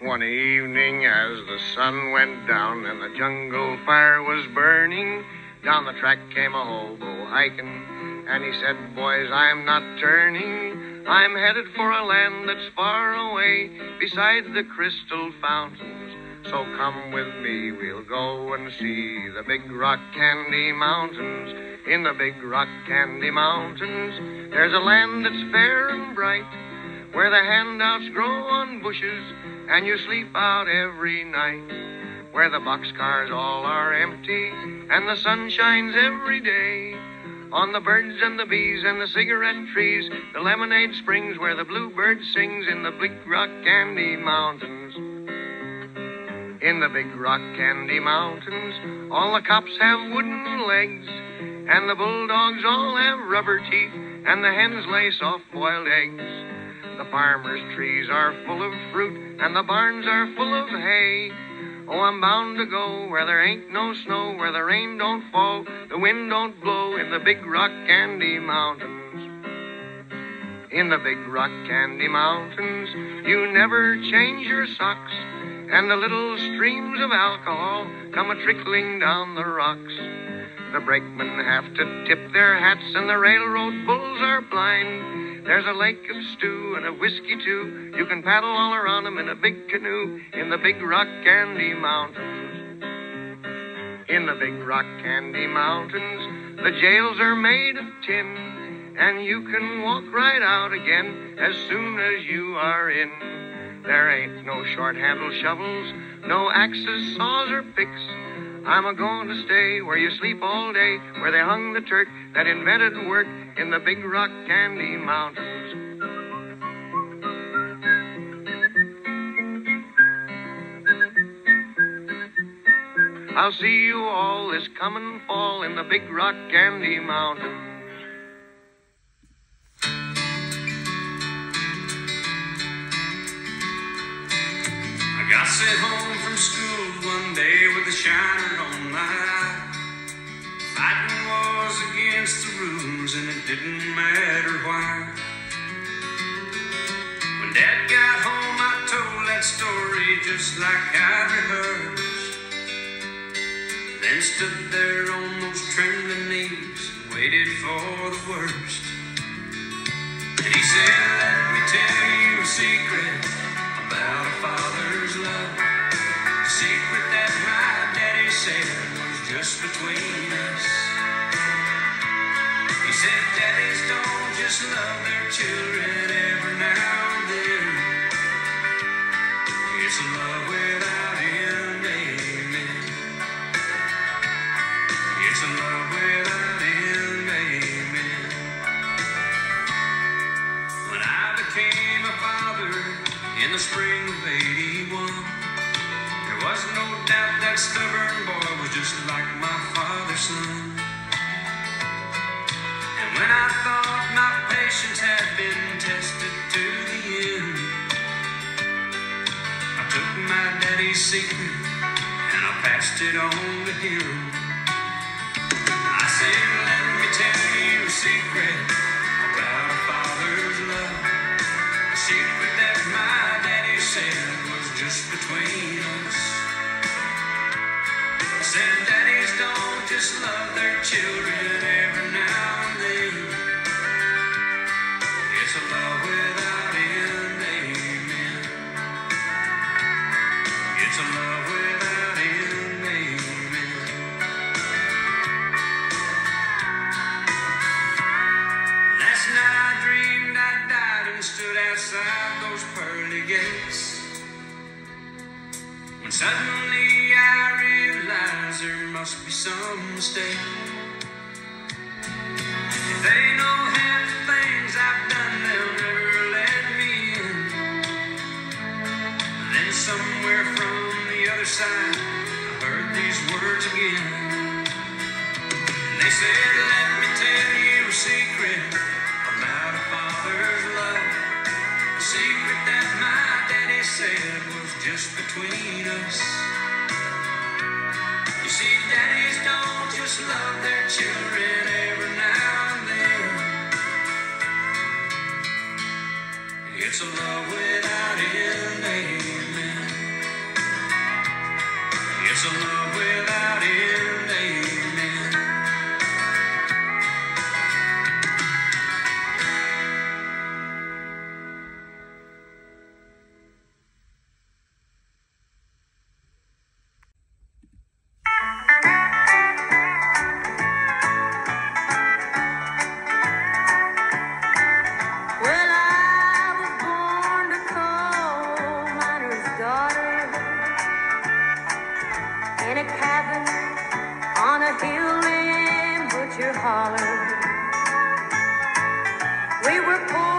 One evening, as the sun went down and the jungle fire was burning, down the track came a hobo hiking, and he said, Boys, I'm not turning. I'm headed for a land that's far away, beside the crystal fountains. So come with me, we'll go and see the big rock candy mountains. In the big rock candy mountains, there's a land that's fair and bright, where the handouts grow on bushes and you sleep out every night. Where the boxcars all are empty and the sun shines every day. On the birds and the bees and the cigarette trees, the lemonade springs where the bluebird sings in the big rock candy mountains. In the big rock candy mountains, all the cops have wooden legs, and the bulldogs all have rubber teeth, and the hens lay soft boiled eggs. The farmer's trees are full of fruit, and the barns are full of hay. Oh, I'm bound to go where there ain't no snow, where the rain don't fall, the wind don't blow, in the big rock candy mountains. In the big rock candy mountains, you never change your socks, and the little streams of alcohol come a trickling down the rocks. The brakemen have to tip their hats, and the railroad bulls are blind. There's a lake of stew and a whiskey too. You can paddle all around 'em in a big canoe in the big rock candy mountains. In the big rock candy mountains, the jails are made of tin, and you can walk right out again as soon as you are in. There ain't no short handled shovels, no axes, saws, or picks. I'm a going to stay where you sleep all day, where they hung the Turk that invented work in the big rock candy mountains. I'll see you all this coming fall in the big rock candy mountains. I sent home from school one day with a shiner on my eye. Fighting was against the rules and it didn't matter why. When Dad got home, I told that story just like I'd rehearsed. Then stood there on those trembling knees and waited for the worst. And he said, Let me tell you a secret about a father's between us. He said, Daddies don't just love their children every now and then. It's a love without end, amen. It's a love without end, amen. When I became a father in the spring of 81, there was no doubt that stubborn father's son. And when I thought my patience had been tested to the end, I took my daddy's secret and I passed it on to him. I said, let me tell you a secret about a father's love. A secret that my daddy said was just between us. I said, just love their children every now and then. It's a love without end, amen. It's a love without end, amen. Last night I dreamed I died and stood outside those pearly gates. When suddenly I realized there must be some mistake. If they know half the things I've done, they'll never let me in. Then somewhere from the other side, I heard these words again. And they said, Let me tell you a secret about a father's love. A secret that my daddy said was just between us. parents love their children every now and then. It's a love without an amen. It's a love without. We were poor.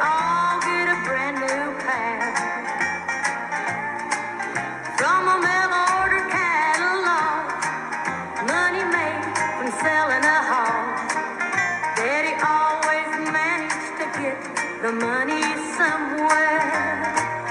all get a brand new pair from a mail order catalog. Money made from selling a horse. Daddy always managed to get the money somewhere.